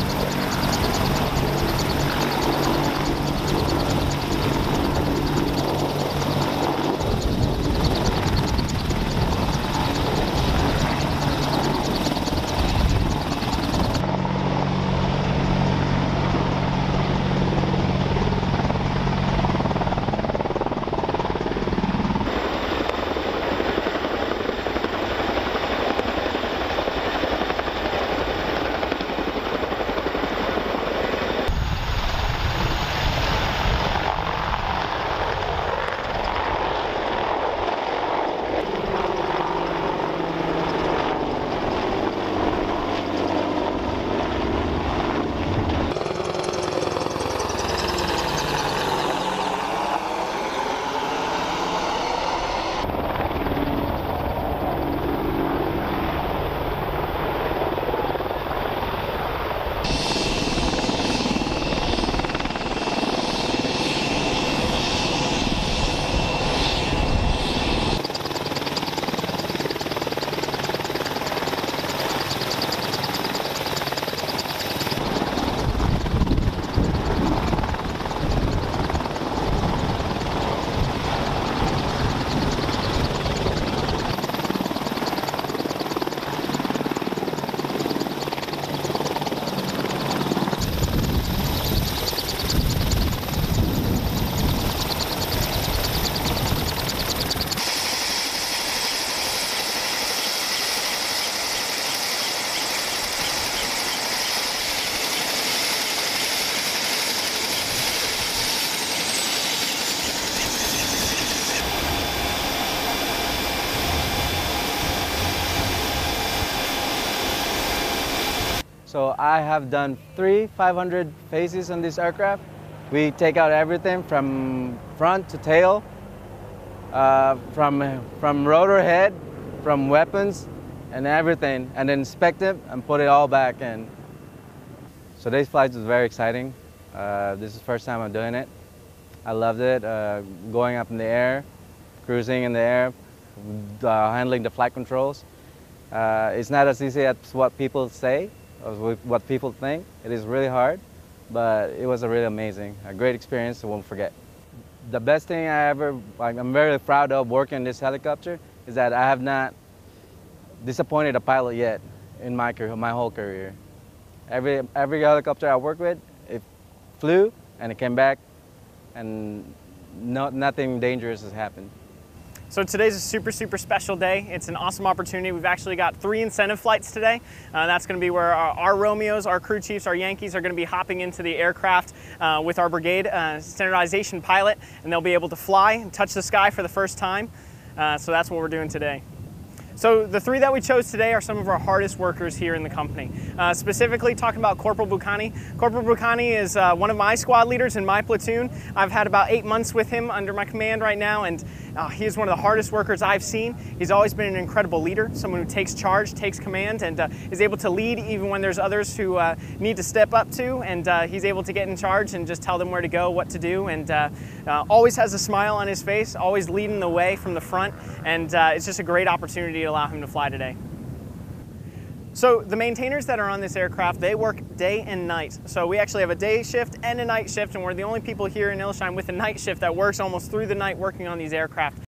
Thanks. So I have done three 500 phases on this aircraft. We take out everything from front to tail, uh, from, from rotor head, from weapons, and everything, and then inspect it and put it all back in. So today's flight was very exciting. Uh, this is the first time I'm doing it. I loved it, uh, going up in the air, cruising in the air, uh, handling the flight controls. Uh, it's not as easy as what people say, or what people think. It is really hard, but it was a really amazing, a great experience I won't forget. The best thing I ever, I'm very proud of working in this helicopter is that I have not disappointed a pilot yet in my career, my whole career. Every, every helicopter I work with, it flew and it came back and no, nothing dangerous has happened. So today's a super, super special day. It's an awesome opportunity. We've actually got three incentive flights today. Uh, that's going to be where our, our, Romeos, our crew chiefs, our Yankees are going to be hopping into the aircraft uh, with our brigade uh, standardization pilot, and they'll be able to fly and touch the sky for the first time. Uh, so that's what we're doing today. So the three that we chose today are some of our hardest workers here in the company. Uh, specifically talking about Corporal Bucani. Corporal Bucani is uh, one of my squad leaders in my platoon. I've had about eight months with him under my command right now and uh, he is one of the hardest workers I've seen. He's always been an incredible leader, someone who takes charge, takes command, and uh, is able to lead even when there's others who uh, need to step up to. And uh, he's able to get in charge and just tell them where to go, what to do, and always has a smile on his face, always leading the way from the front. And it's just a great opportunity to allow him to fly today. So the maintainers that are on this aircraft, they work day and night. So we actually have a day shift and a night shift, and we're the only people here in Illesheim with a night shift that works almost through the night working on these aircraft.